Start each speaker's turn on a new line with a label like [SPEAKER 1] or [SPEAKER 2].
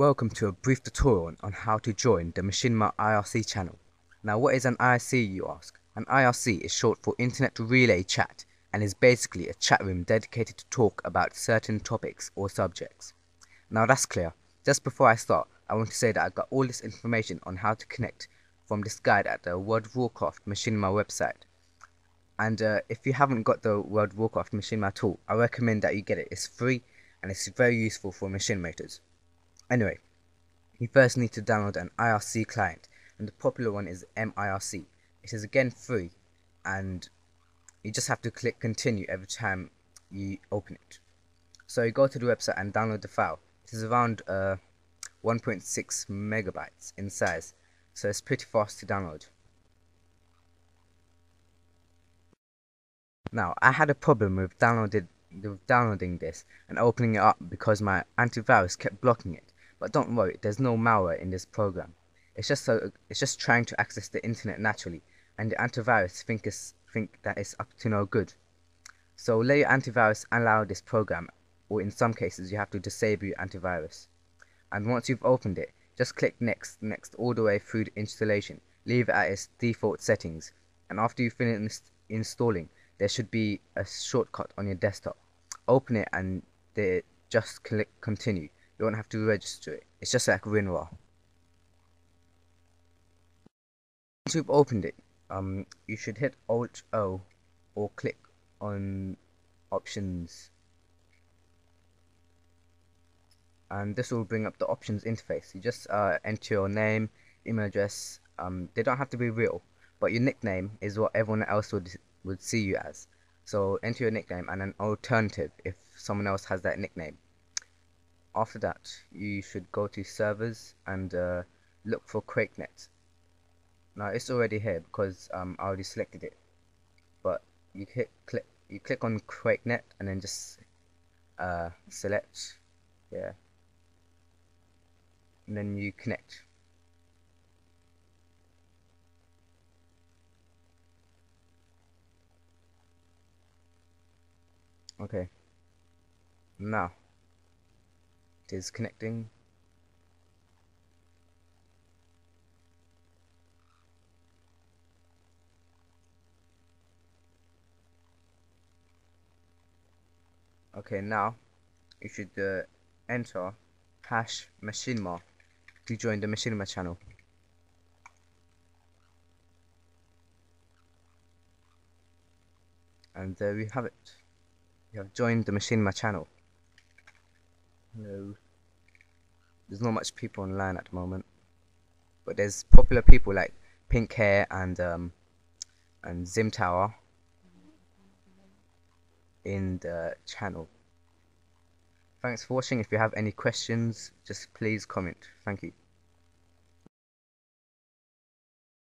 [SPEAKER 1] Welcome to a brief tutorial on how to join the Machinima IRC channel. Now what is an IRC you ask? An IRC is short for Internet Relay Chat and is basically a chat room dedicated to talk about certain topics or subjects. Now that's clear. Just before I start, I want to say that I got all this information on how to connect from this guide at the World of Warcraft Machinima website. And uh, if you haven't got the World of Warcraft Machinima tool, I recommend that you get it. It's free and it's very useful for machinimators. Anyway, you first need to download an IRC client and the popular one is MIRC. It is again free and you just have to click continue every time you open it. So you go to the website and download the file. It is around uh, 1.6 megabytes in size so it's pretty fast to download. Now I had a problem with downloaded with downloading this and opening it up because my antivirus kept blocking it. But don't worry, there's no malware in this program. It's just so it's just trying to access the internet naturally, and the antivirus think think that it's up to no good. So let your antivirus allow this program, or in some cases you have to disable your antivirus. And once you've opened it, just click next next all the way through the installation. Leave it at its default settings, and after you finish installing, there should be a shortcut on your desktop. Open it and just click continue you won't have to register it. It's just like WinRAR. Once you've opened it, um, you should hit Alt O or click on Options. And this will bring up the options interface. You just uh, enter your name, email address. Um, they don't have to be real, but your nickname is what everyone else would would see you as. So enter your nickname and an alternative if someone else has that nickname after that you should go to servers and uh, look for QuakeNet. Now it's already here because um, I already selected it. But you hit click you click on QuakeNet and then just uh, select. Yeah. And then you connect. Okay. Now is connecting. Okay, now you should uh, enter hash machinima to join the machinima channel. And there we have it. You have joined the machinima channel. No. There's not much people online at the moment. But there's popular people like Pink Hair and um, and Zim Tower in the channel. Thanks for watching. If you have any questions, just please comment. Thank you.